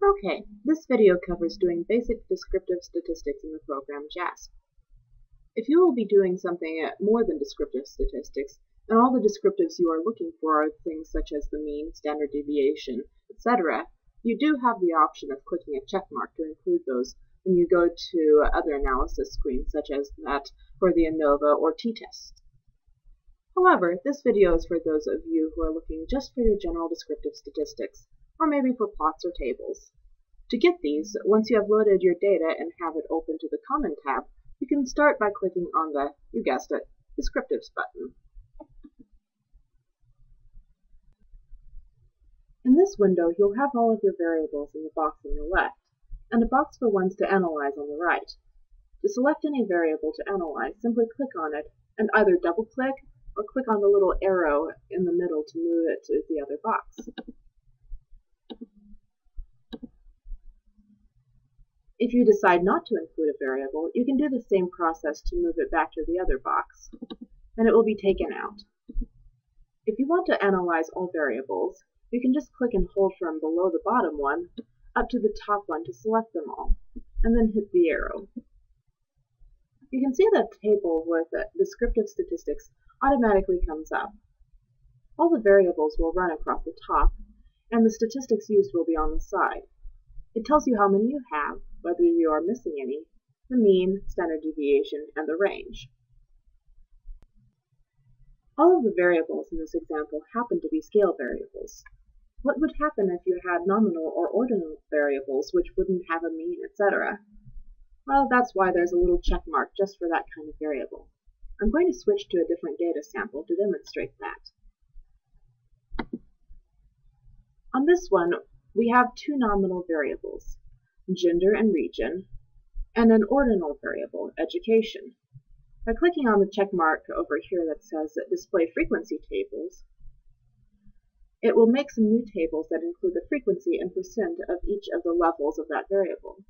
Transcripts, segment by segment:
Okay, this video covers doing basic descriptive statistics in the program JASP. If you will be doing something uh, more than descriptive statistics, and all the descriptives you are looking for are things such as the mean, standard deviation, etc., you do have the option of clicking a check mark to include those when you go to other analysis screens such as that for the ANOVA or t-test. However, this video is for those of you who are looking just for your general descriptive statistics, or maybe for plots or tables. To get these, once you have loaded your data and have it open to the Common tab, you can start by clicking on the, you guessed it, Descriptives button. In this window, you'll have all of your variables in the box on the left, and a box for ones to analyze on the right. To select any variable to analyze, simply click on it and either double-click or click on the little arrow in the middle to move it to the other box. If you decide not to include a variable, you can do the same process to move it back to the other box, and it will be taken out. If you want to analyze all variables, you can just click and hold from below the bottom one up to the top one to select them all, and then hit the arrow. You can see that table with descriptive statistics automatically comes up. All the variables will run across the top, and the statistics used will be on the side. It tells you how many you have, whether you are missing any, the mean, standard deviation, and the range. All of the variables in this example happen to be scale variables. What would happen if you had nominal or ordinal variables which wouldn't have a mean, etc.? Well, that's why there's a little check mark just for that kind of variable. I'm going to switch to a different data sample to demonstrate that. On this one, we have two nominal variables, gender and region, and an ordinal variable, education. By clicking on the check mark over here that says Display Frequency Tables, it will make some new tables that include the frequency and percent of each of the levels of that variable.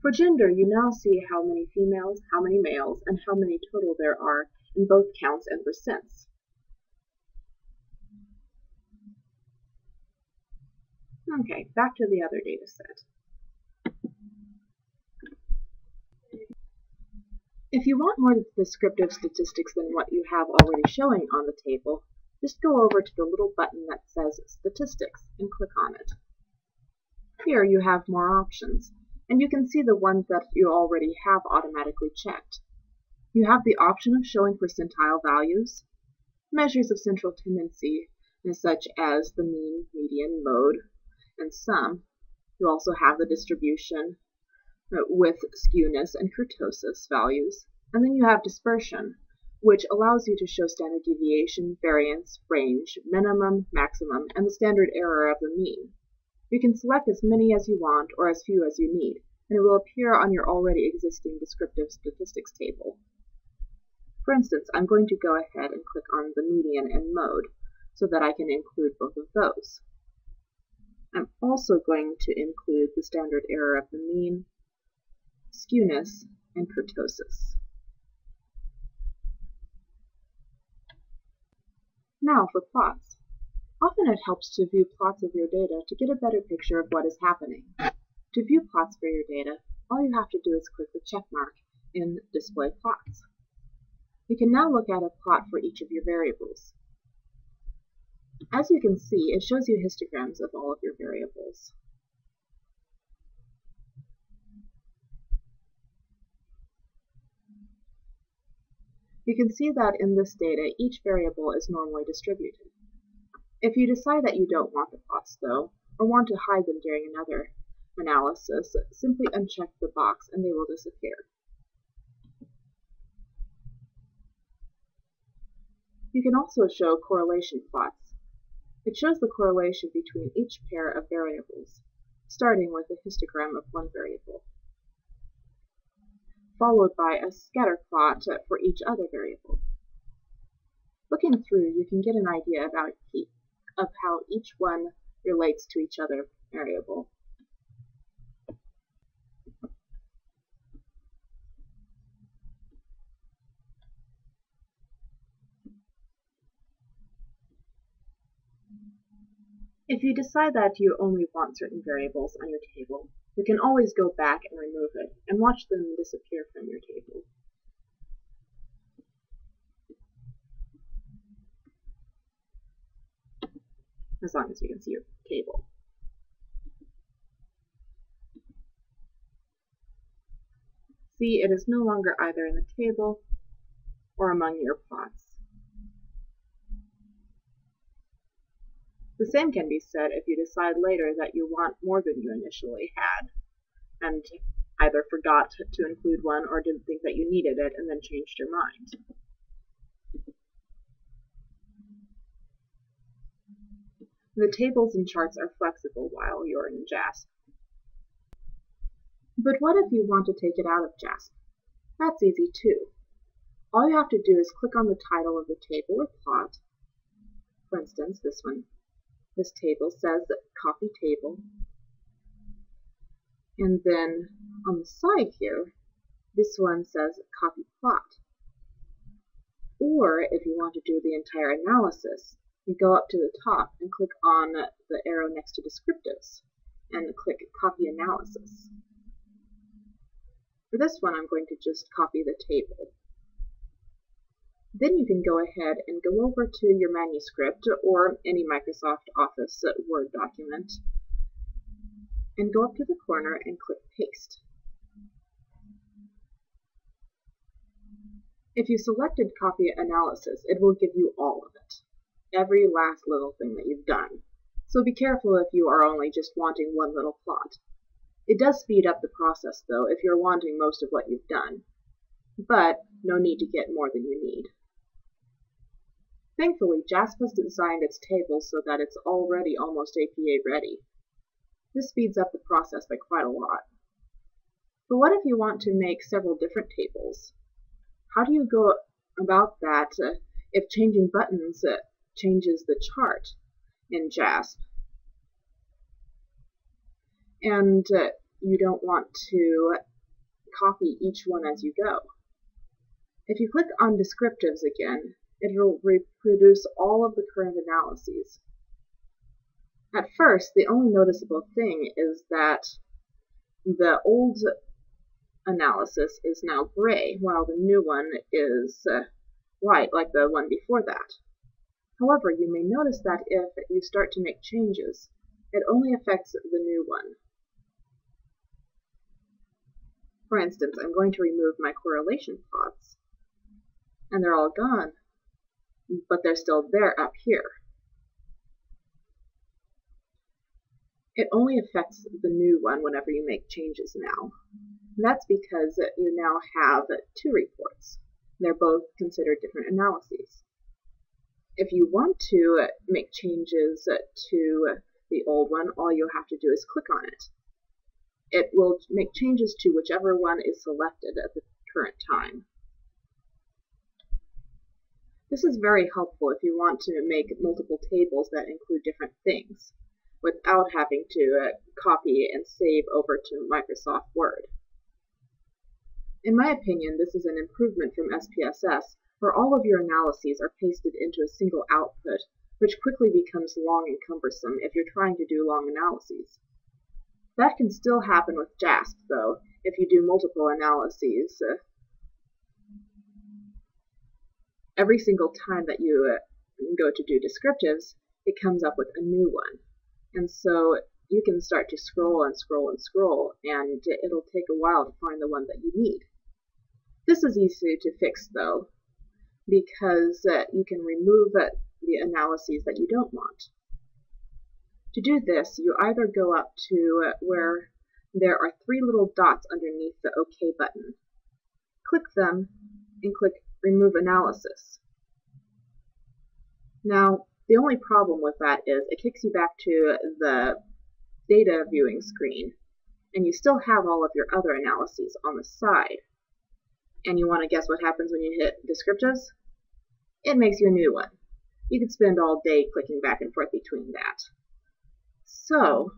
For gender, you now see how many females, how many males, and how many total there are in both counts and percents. Okay, back to the other data set. If you want more descriptive statistics than what you have already showing on the table, just go over to the little button that says Statistics and click on it. Here you have more options, and you can see the ones that you already have automatically checked. You have the option of showing percentile values, measures of central tendency, such as the mean, median, mode, and sum. You also have the distribution uh, with skewness and kurtosis values. And then you have dispersion, which allows you to show standard deviation, variance, range, minimum, maximum, and the standard error of the mean. You can select as many as you want or as few as you need, and it will appear on your already existing descriptive statistics table. For instance, I'm going to go ahead and click on the median and mode so that I can include both of those. I'm also going to include the standard error of the mean, skewness, and kurtosis. Now for plots. Often it helps to view plots of your data to get a better picture of what is happening. To view plots for your data, all you have to do is click the check mark in Display Plots. You can now look at a plot for each of your variables. As you can see, it shows you histograms of all of your variables. You can see that in this data, each variable is normally distributed. If you decide that you don't want the plots, though, or want to hide them during another analysis, simply uncheck the box and they will disappear. You can also show correlation plots. It shows the correlation between each pair of variables, starting with a histogram of one variable, followed by a scatter plot for each other variable. Looking through, you can get an idea about of how each one relates to each other variable. If you decide that you only want certain variables on your table, you can always go back and remove it and watch them disappear from your table. As long as you can see your table. See, it is no longer either in the table or among your plots. The same can be said if you decide later that you want more than you initially had, and either forgot to include one or didn't think that you needed it and then changed your mind. The tables and charts are flexible while you're in JASP. But what if you want to take it out of JASP? That's easy too. All you have to do is click on the title of the table or plot, for instance this one, this table says copy table. And then on the side here, this one says copy plot. Or if you want to do the entire analysis, you go up to the top and click on the arrow next to descriptives and click copy analysis. For this one, I'm going to just copy the table. Then you can go ahead and go over to your manuscript or any Microsoft Office Word document and go up to the corner and click Paste. If you selected Copy Analysis, it will give you all of it, every last little thing that you've done. So be careful if you are only just wanting one little plot. It does speed up the process, though, if you're wanting most of what you've done. But no need to get more than you need. Thankfully, JASP has designed its tables so that it's already almost APA ready. This speeds up the process by quite a lot. But what if you want to make several different tables? How do you go about that uh, if changing buttons uh, changes the chart in JASP? And uh, you don't want to copy each one as you go. If you click on descriptives again, it will reproduce all of the current analyses. At first, the only noticeable thing is that the old analysis is now gray, while the new one is uh, white, like the one before that. However, you may notice that if you start to make changes, it only affects the new one. For instance, I'm going to remove my correlation plots, and they're all gone but they're still there up here. It only affects the new one whenever you make changes now. And that's because you now have two reports. They're both considered different analyses. If you want to make changes to the old one, all you have to do is click on it. It will make changes to whichever one is selected at the current time. This is very helpful if you want to make multiple tables that include different things without having to uh, copy and save over to Microsoft Word. In my opinion, this is an improvement from SPSS, where all of your analyses are pasted into a single output, which quickly becomes long and cumbersome if you're trying to do long analyses. That can still happen with JASP, though, if you do multiple analyses, uh, every single time that you uh, go to do descriptives, it comes up with a new one. And so you can start to scroll and scroll and scroll, and it'll take a while to find the one that you need. This is easy to fix, though, because uh, you can remove uh, the analyses that you don't want. To do this, you either go up to uh, where there are three little dots underneath the OK button. Click them and click remove analysis. Now, the only problem with that is it kicks you back to the data viewing screen, and you still have all of your other analyses on the side. And you want to guess what happens when you hit descriptives? It makes you a new one. You could spend all day clicking back and forth between that. So,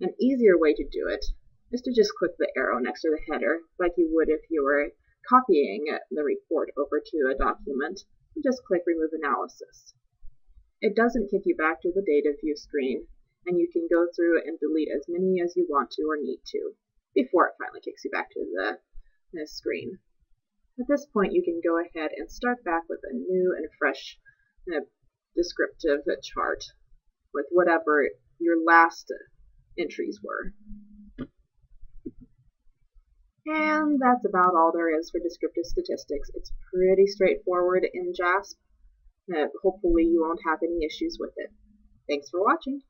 an easier way to do it is to just click the arrow next to the header, like you would if you were copying the report over to a document, and just click Remove Analysis. It doesn't kick you back to the data view screen, and you can go through and delete as many as you want to or need to before it finally kicks you back to the, screen. At this point, you can go ahead and start back with a new and fresh uh, descriptive chart with whatever your last entries were. And that's about all there is for descriptive statistics. It's pretty straightforward in JASP. Uh, hopefully you won't have any issues with it. Thanks for watching.